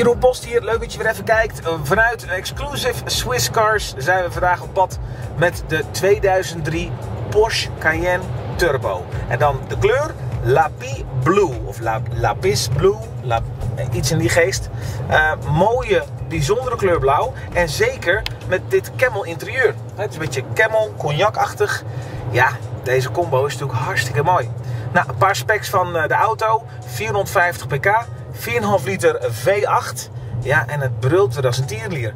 Jeroen Post hier, leuk dat je weer even kijkt. Vanuit Exclusive Swiss Cars zijn we vandaag op pad met de 2003 Porsche Cayenne Turbo. En dan de kleur Lapis Blue of La, Lapis Blue, La, iets in die geest. Uh, mooie, bijzondere kleur blauw en zeker met dit camel interieur. Het is een beetje camel, cognacachtig. Ja, deze combo is natuurlijk hartstikke mooi. Nou, een paar specs van de auto. 450 pk, 4,5 liter V8. Ja, en het brult er als een tierlier.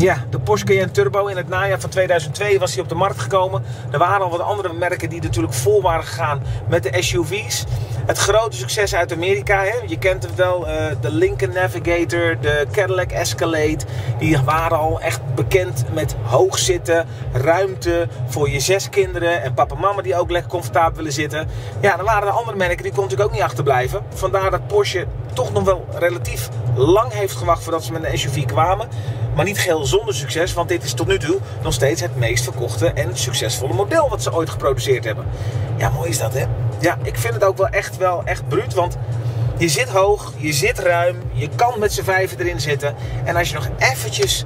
Ja, de Porsche Cayenne Turbo in het najaar van 2002 was hij op de markt gekomen. Er waren al wat andere merken die natuurlijk vol waren gegaan met de SUV's. Het grote succes uit Amerika, hè? je kent het wel, uh, de Lincoln Navigator, de Cadillac Escalade. Die waren al echt bekend met hoog zitten, ruimte voor je zes kinderen en papa en mama die ook lekker comfortabel willen zitten. Ja, er waren er andere merken die kon natuurlijk ook niet achterblijven. Vandaar dat Porsche toch nog wel relatief lang heeft gewacht voordat ze met een SUV kwamen. Maar niet geheel zonder succes, want dit is tot nu toe nog steeds het meest verkochte en succesvolle model wat ze ooit geproduceerd hebben. Ja, mooi is dat hè? Ja, ik vind het ook wel echt, wel echt bruut, want je zit hoog, je zit ruim, je kan met z'n vijven erin zitten. En als je nog eventjes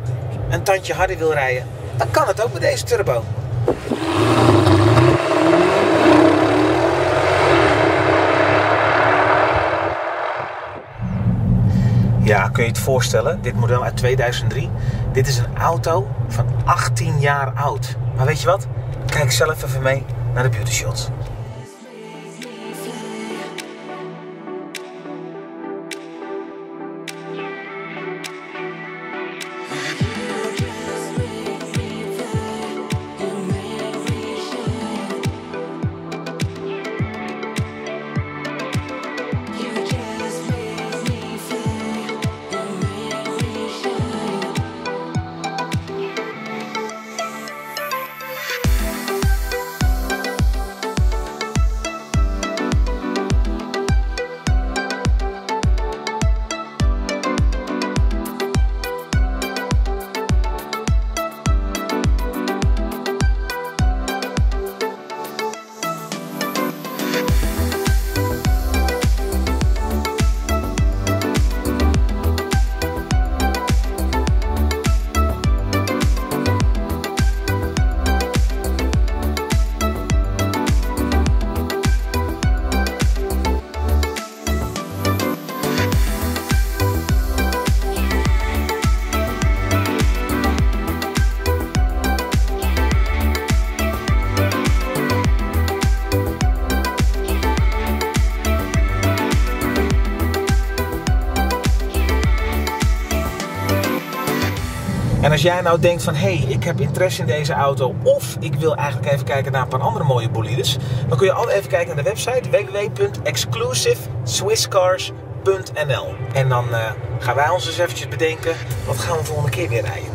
een tandje harder wil rijden, dan kan het ook met deze turbo. Ja, kun je het voorstellen? Dit model uit 2003. Dit is een auto van 18 jaar oud. Maar weet je wat? Kijk zelf even mee naar de beauty shots. En als jij nou denkt van, hé, hey, ik heb interesse in deze auto of ik wil eigenlijk even kijken naar een paar andere mooie bolides, dan kun je altijd even kijken naar de website www.exclusiveswisscars.nl En dan uh, gaan wij ons eens eventjes bedenken, wat gaan we volgende keer weer rijden.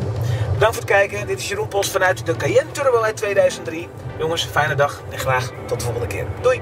Bedankt voor het kijken. Dit is Jeroen Post vanuit de Cayenne Turbo uit 2003. Jongens, fijne dag en graag tot de volgende keer. Doei!